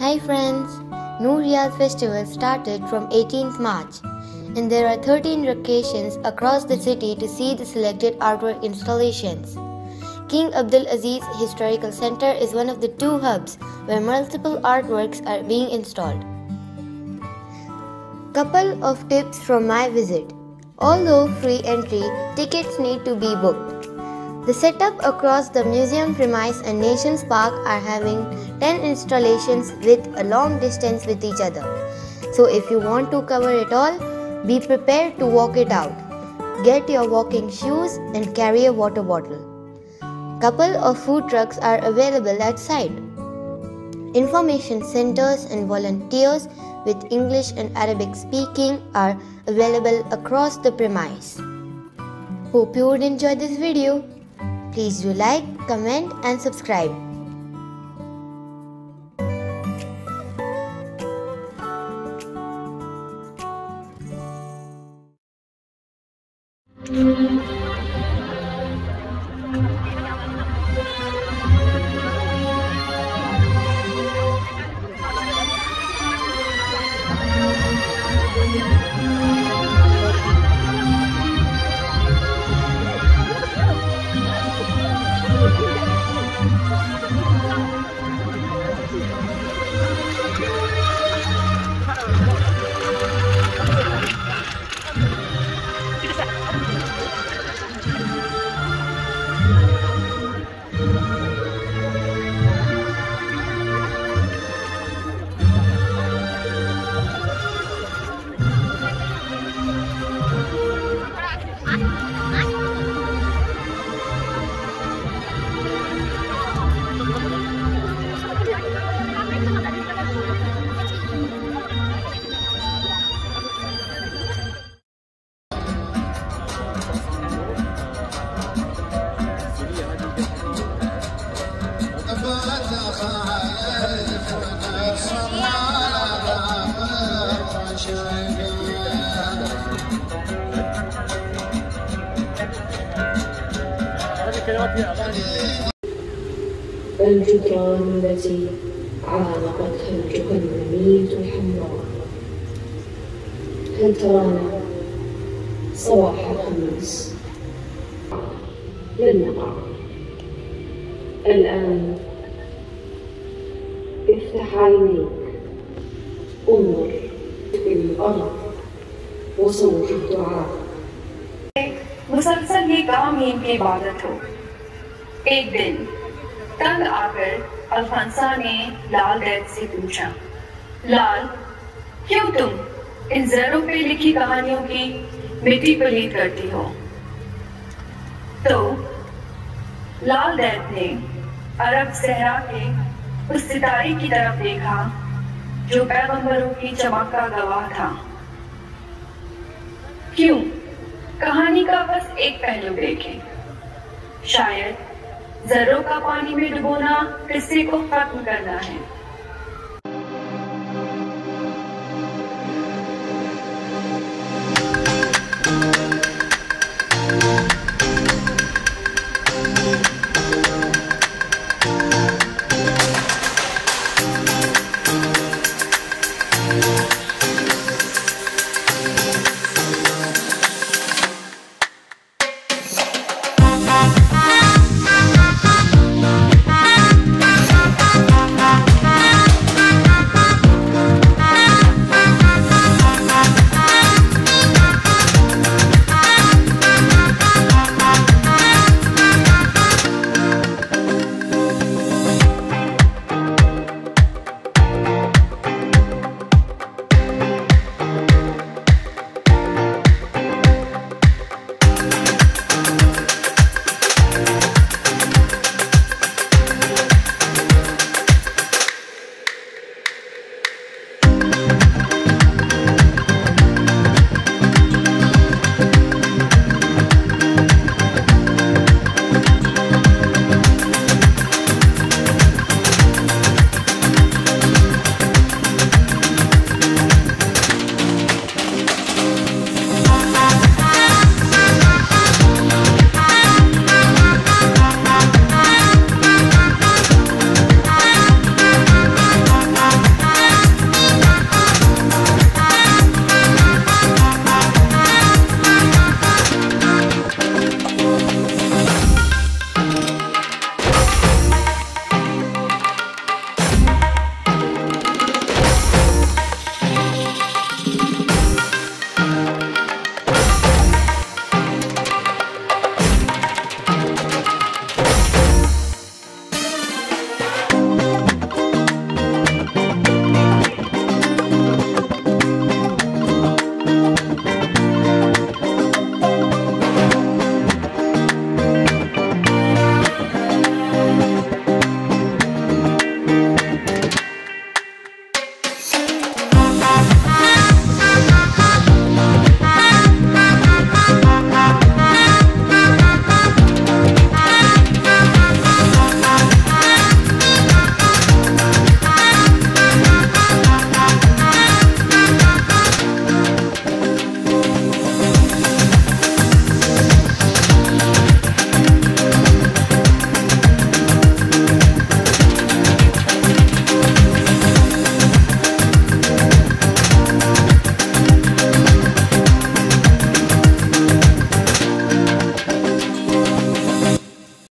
Hi friends! Riyadh Festival started from 18th March and there are 13 locations across the city to see the selected artwork installations. King Abdulaziz Historical Center is one of the two hubs where multiple artworks are being installed. Couple of tips from my visit. Although free entry, tickets need to be booked. The setup across the museum premise and Nations Park are having 10 installations with a long distance with each other. So if you want to cover it all, be prepared to walk it out. Get your walking shoes and carry a water bottle. Couple of food trucks are available at site. Information centers and volunteers with English and Arabic speaking are available across the premise. Hope you would enjoy this video. Please do like, comment and subscribe. الجدران التي عانقتها الجهنمية الحمراء. هل ترانا صباح الخميس؟ لن نقع. الآن افتح عينيك انظر في الأرض وصوت الدعاء मुसलसल ये काम ही इनकी इबादत हो एक दिन तंग आकर अल्फांसा ने लाल दैत से पूछा लाल क्यों तुम इन जरों पे लिखी कहानियों की मिट्टी पलीत करती हो तो लाल दैत ने अरब सहरा के उस सितारे की तरफ़ देखा, जो पैगंबरों की चमक का गवाह था। क्यों? कहानी का बस एक पहलू देखें। शायद जरों का पानी में डुबोना किस्से को खत्म करना है।